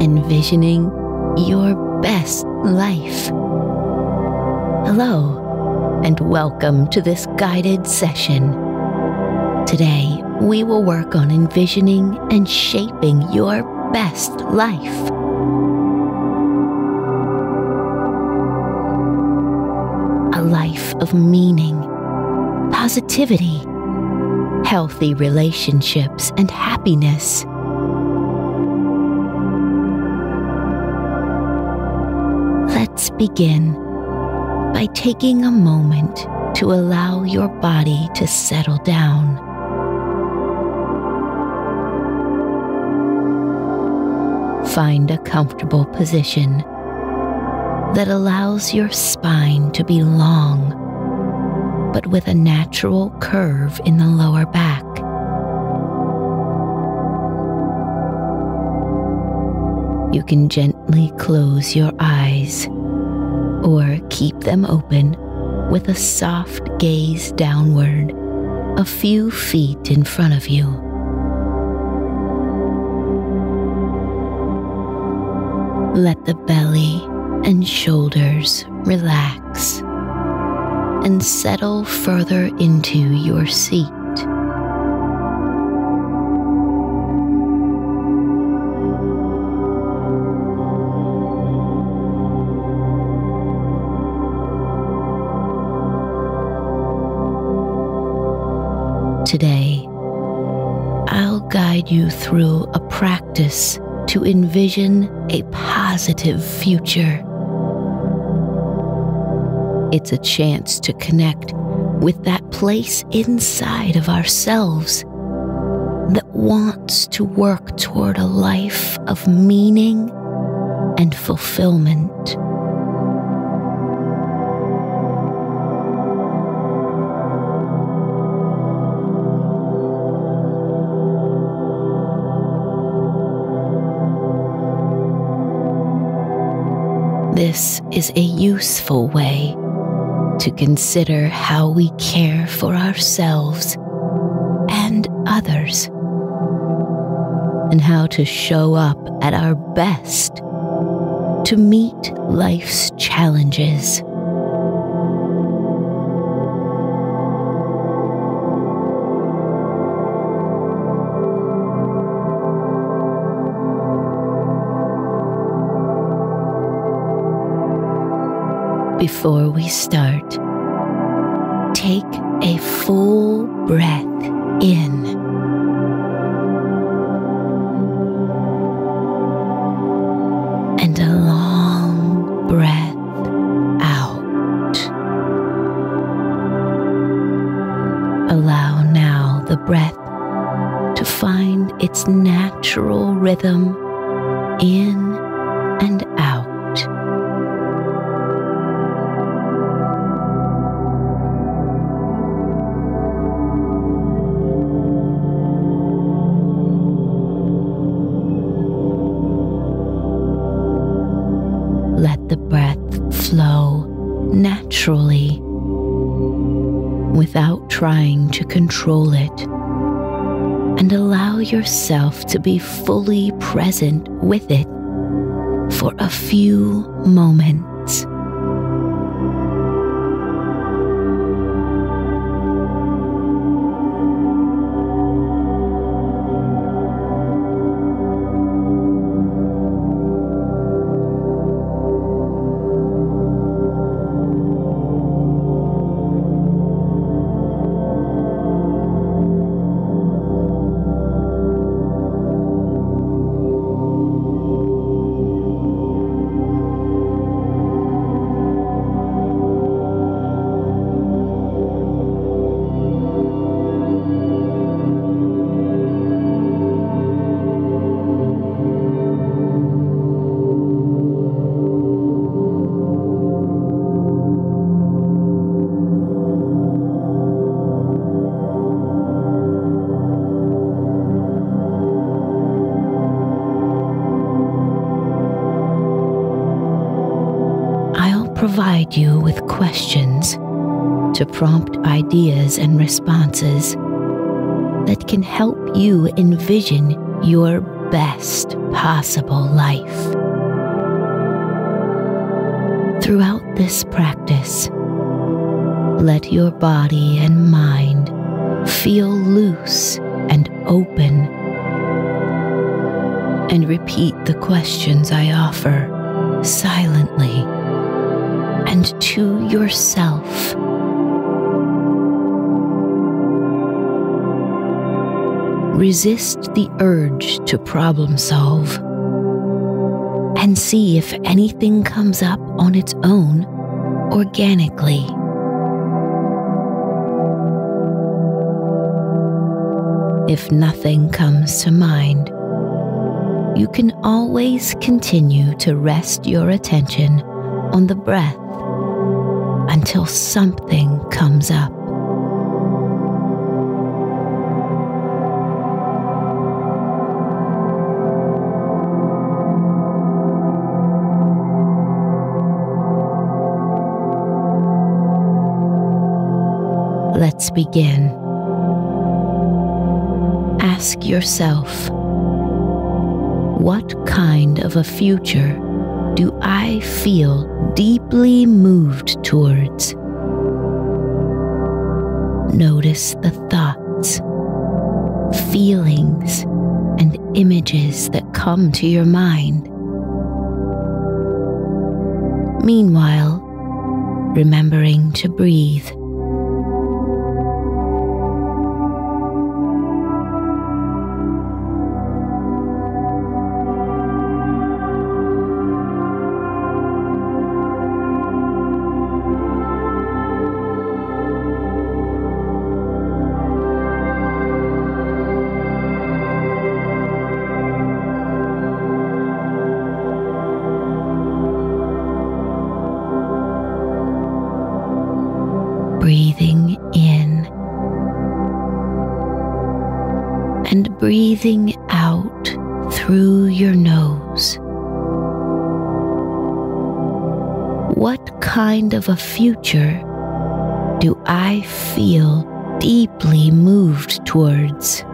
envisioning your best life. Hello, and welcome to this guided session. Today, we will work on envisioning and shaping your best life. A life of meaning, positivity, healthy relationships, and happiness. Begin by taking a moment to allow your body to settle down. Find a comfortable position that allows your spine to be long, but with a natural curve in the lower back. You can gently close your eyes or keep them open with a soft gaze downward a few feet in front of you. Let the belly and shoulders relax and settle further into your seat. Today, I'll guide you through a practice to envision a positive future. It's a chance to connect with that place inside of ourselves that wants to work toward a life of meaning and fulfillment. This is a useful way to consider how we care for ourselves and others, and how to show up at our best to meet life's challenges. Before we start, take a full breath in. Trying to control it. And allow yourself to be fully present with it for a few moments. Questions to prompt ideas and responses that can help you envision your best possible life. Throughout this practice, let your body and mind feel loose and open. And repeat the questions I offer silently and to yourself. Resist the urge to problem solve and see if anything comes up on its own organically. If nothing comes to mind, you can always continue to rest your attention on the breath until something comes up. Let's begin ask yourself what kind of a future do I feel deeply moved towards? Notice the thoughts, feelings, and images that come to your mind. Meanwhile, remembering to breathe. Of a future do I feel deeply moved towards?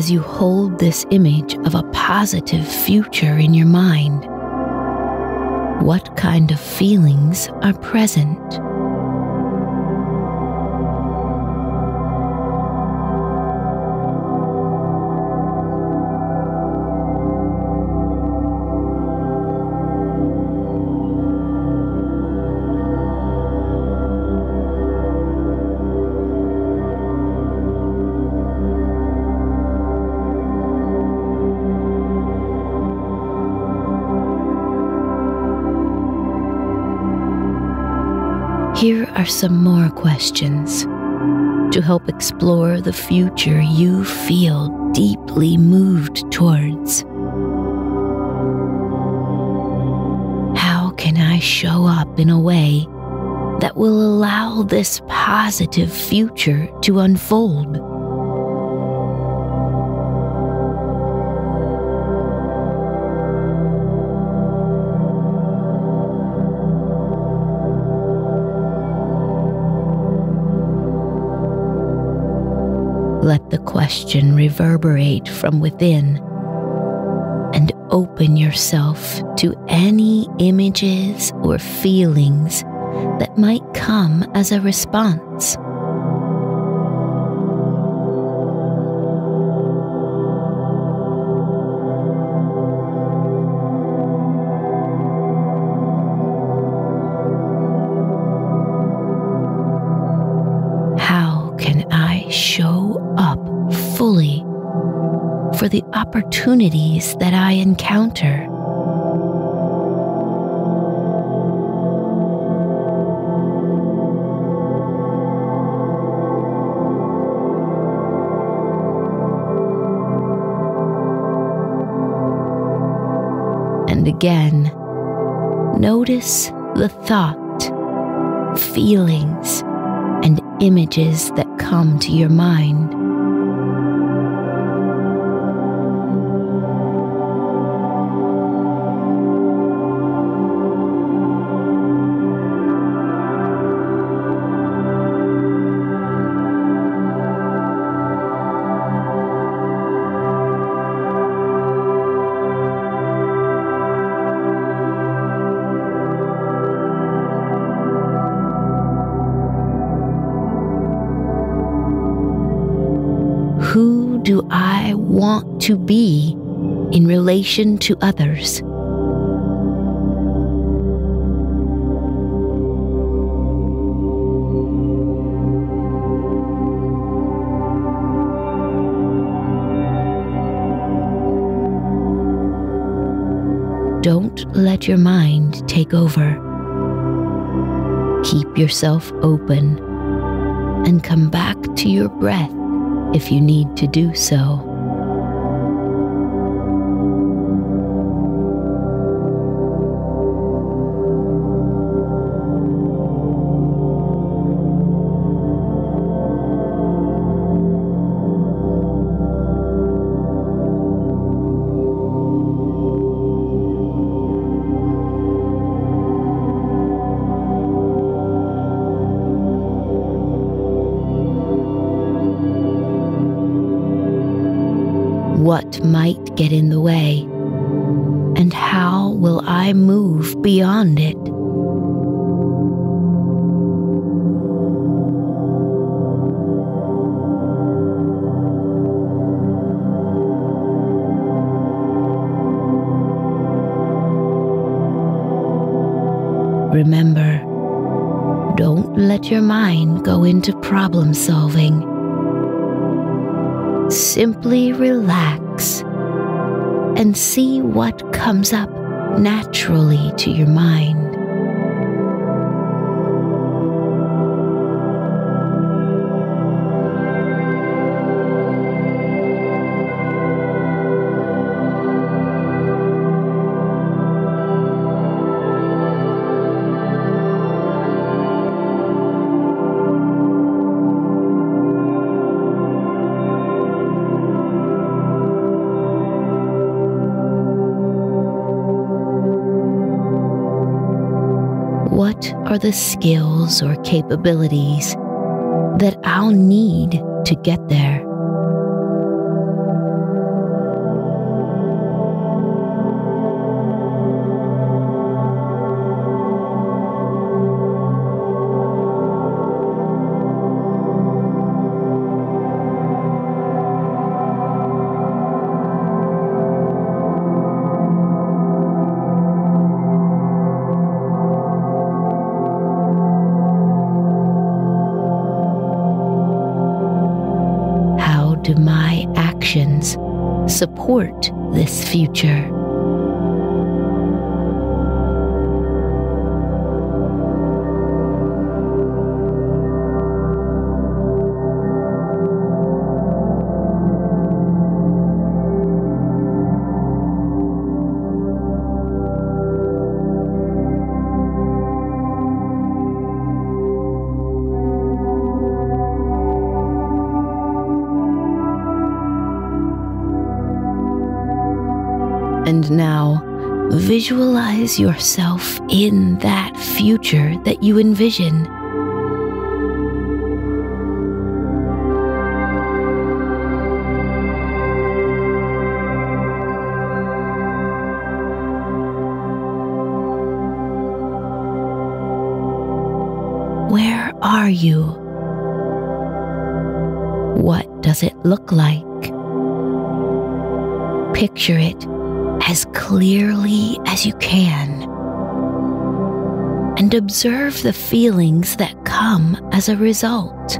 As you hold this image of a positive future in your mind? What kind of feelings are present? Some more questions to help explore the future you feel deeply moved towards. How can I show up in a way that will allow this positive future to unfold? Let the question reverberate from within and open yourself to any images or feelings that might come as a response. opportunities that I encounter. And again, notice the thought, feelings, and images that come to your mind. To others? Don't let your mind take over. Keep yourself open and come back to your breath if you need to do so. What might get in the way? And how will I move beyond it? Remember, don't let your mind go into problem solving. Simply relax and see what comes up naturally to your mind. The skills or capabilities that I'll need to get there? Support this future? Visualize yourself in that future that you envision. Where are you? What does it look like? Picture it as clearly as you can. And observe the feelings that come as a result.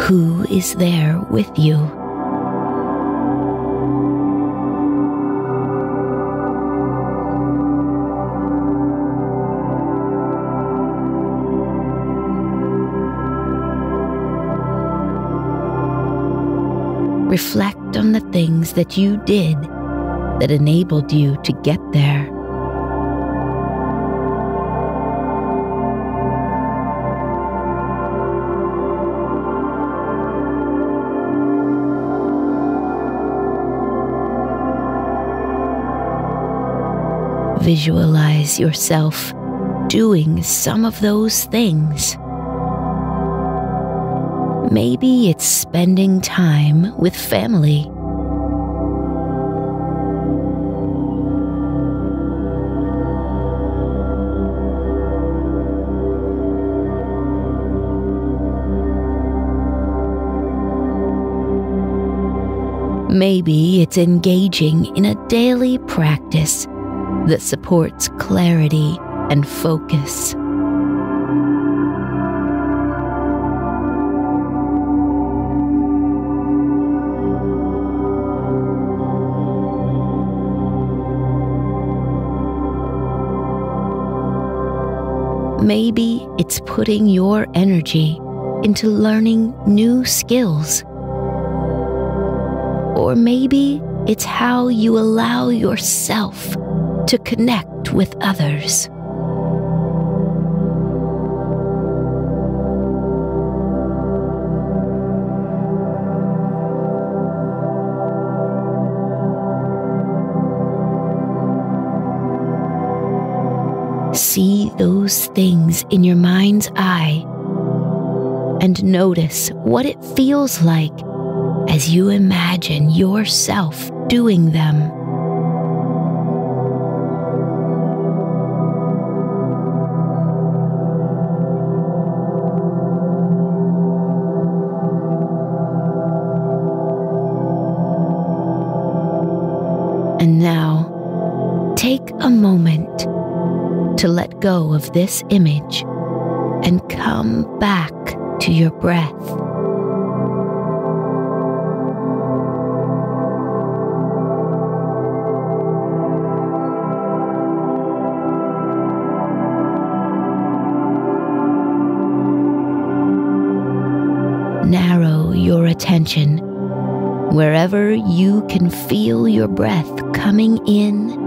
Who is there with you? Reflect on the things that you did that enabled you to get there. Visualize yourself doing some of those things. Maybe it's spending time with family. Maybe it's engaging in a daily practice that supports clarity and focus. It's putting your energy into learning new skills. Or maybe it's how you allow yourself to connect with others. Those things in your mind's eye and notice what it feels like as you imagine yourself doing them. Go of this image and come back to your breath. Narrow your attention wherever you can feel your breath coming in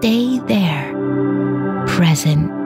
stay there, present.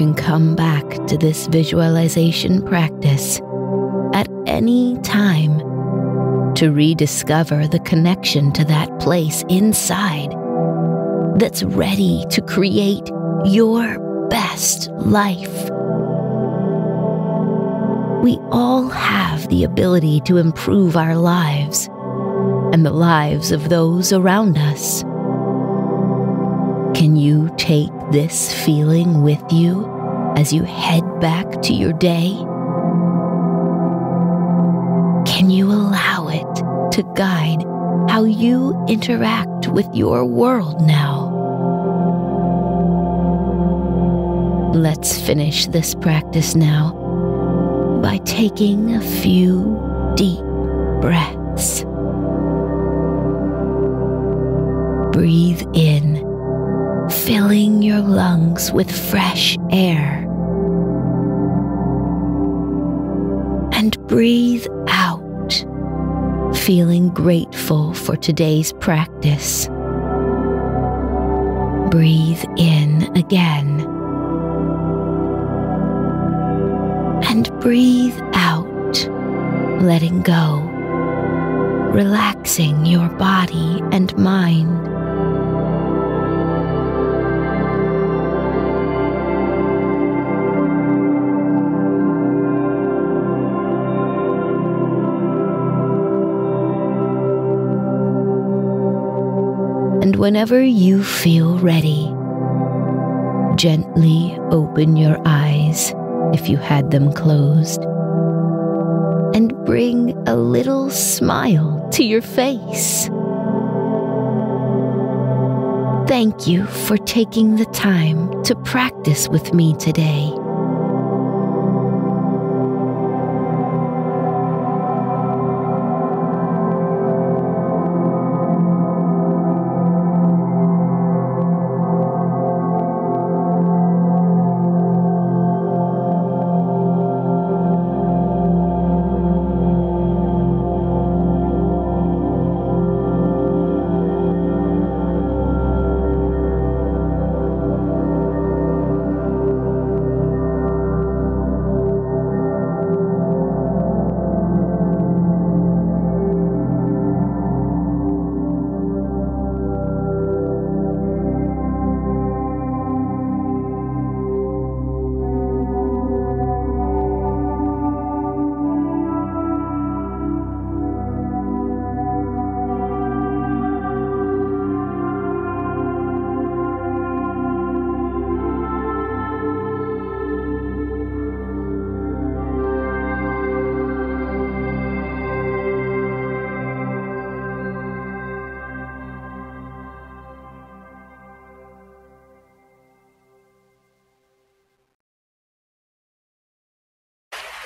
Can come back to this visualization practice at any time to rediscover the connection to that place inside that's ready to create your best life. We all have the ability to improve our lives and the lives of those around us. Can you take this feeling with you as you head back to your day? Can you allow it to guide how you interact with your world now? Let's finish this practice now by taking a few deep breaths. Breathe in, filling your lungs with fresh air. And breathe out, feeling grateful for today's practice. Breathe in again and breathe out, letting go, relaxing your body and mind. Whenever you feel ready, gently open your eyes if you had them closed, and bring a little smile to your face. Thank you for taking the time to practice with me today.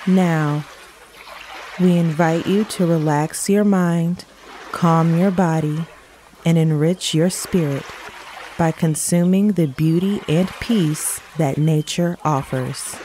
Now, we invite you to relax your mind, calm your body, and enrich your spirit by consuming the beauty and peace that nature offers.